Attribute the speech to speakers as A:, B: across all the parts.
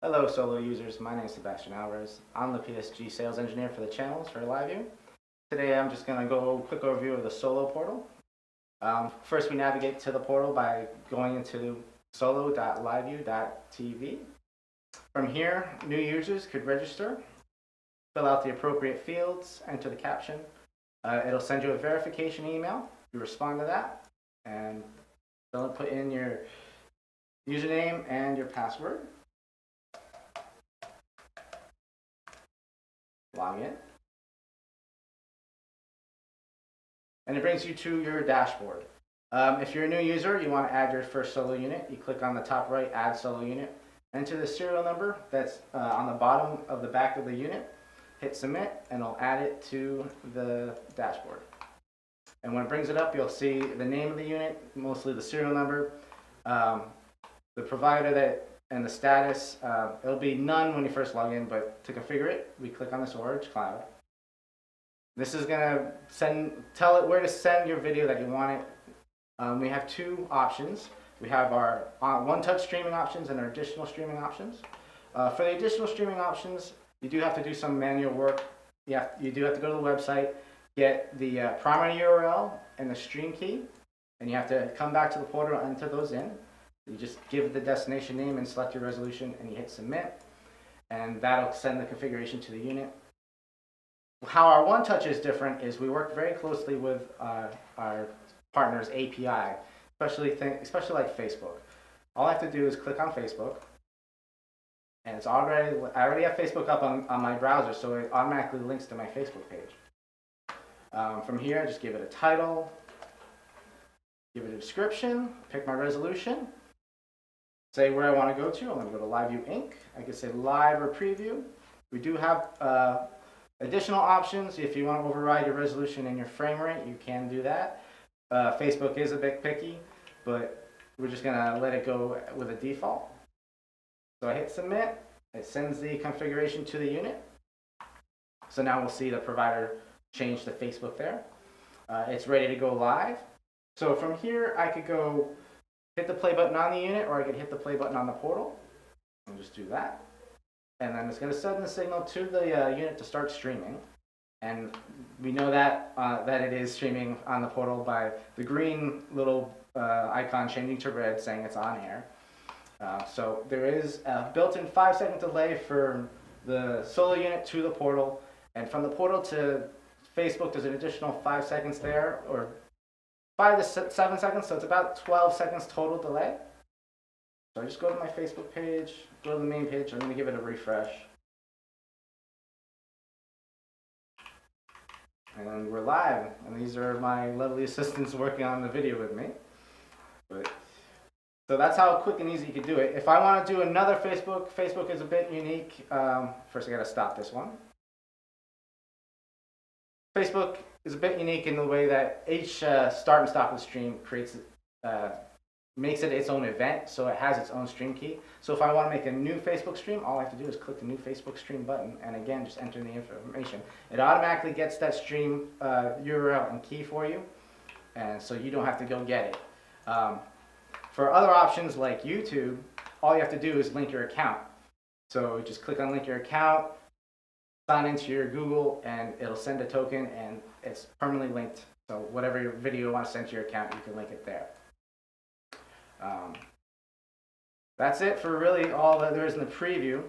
A: Hello Solo users, my name is Sebastian Alvarez. I'm the PSG sales engineer for the channels for LiveU. Today I'm just going to go quick overview of the Solo portal. Um, first we navigate to the portal by going into solo.liveu.tv. From here, new users could register, fill out the appropriate fields, enter the caption. Uh, it'll send you a verification email. You respond to that and fill put in your username and your password. Log in. And it brings you to your dashboard. Um, if you're a new user, you want to add your first solo unit, you click on the top right, add solo unit, enter the serial number that's uh, on the bottom of the back of the unit, hit submit, and it'll add it to the dashboard. And when it brings it up, you'll see the name of the unit, mostly the serial number, um, the provider that and the status. Uh, it'll be none when you first log in, but to configure it, we click on this orange cloud. This is gonna send, tell it where to send your video that you want it. Um, we have two options. We have our uh, one-touch streaming options and our additional streaming options. Uh, for the additional streaming options, you do have to do some manual work. You, have, you do have to go to the website, get the uh, primary URL and the stream key, and you have to come back to the portal and enter those in. You just give the destination name and select your resolution and you hit submit, and that'll send the configuration to the unit. How our One Touch is different is we work very closely with uh, our partners API, especially especially like Facebook. All I have to do is click on Facebook, and it's already I already have Facebook up on, on my browser, so it automatically links to my Facebook page. Um, from here, I just give it a title, give it a description, pick my resolution, say where I want to go to. I'm going to go to LiveU Inc. I can say live or preview. We do have uh, additional options. If you want to override your resolution and your frame rate, you can do that. Uh, Facebook is a bit picky, but we're just going to let it go with a default. So I hit submit. It sends the configuration to the unit. So now we'll see the provider change the Facebook there. Uh, it's ready to go live. So from here, I could go hit the play button on the unit or I could hit the play button on the portal. And just do that. And then it's going to send the signal to the uh, unit to start streaming. And we know that uh, that it is streaming on the portal by the green little uh, icon changing to red saying it's on air. Uh, so there is a built-in five second delay from the solo unit to the portal. And from the portal to Facebook, there's an additional five seconds there, or five to seven seconds, so it's about 12 seconds total delay. So I just go to my Facebook page, go to the main page, I'm to give it a refresh. And we're live, and these are my lovely assistants working on the video with me. But, so that's how quick and easy you can do it. If I want to do another Facebook, Facebook is a bit unique. Um, first I got to stop this one. Facebook is a bit unique in the way that each uh, start and stop of the stream creates, uh, makes it its own event, so it has its own stream key. So if I want to make a new Facebook stream, all I have to do is click the new Facebook stream button, and again, just enter the information. It automatically gets that stream uh, URL and key for you, and so you don't have to go get it. Um, for other options like YouTube, all you have to do is link your account. So just click on link your account, sign into your Google and it'll send a token and it's permanently linked. So whatever your video you want to send to your account, you can link it there. Um, that's it for really all that there is in the preview.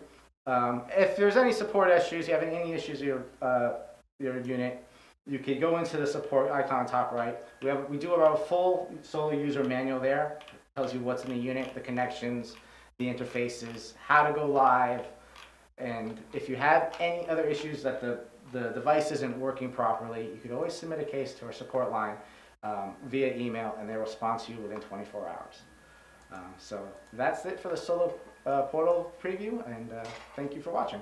A: Um, if there's any support issues, you have any issues with your, uh, your unit, you can go into the support icon top right. We, have, we do have a full solo user manual there. It tells you what's in the unit, the connections, the interfaces, how to go live, and if you have any other issues that the, the device isn't working properly, you could always submit a case to our support line um, via email and they'll respond to you within 24 hours. Um, so that's it for the Solo uh, Portal preview and uh, thank you for watching.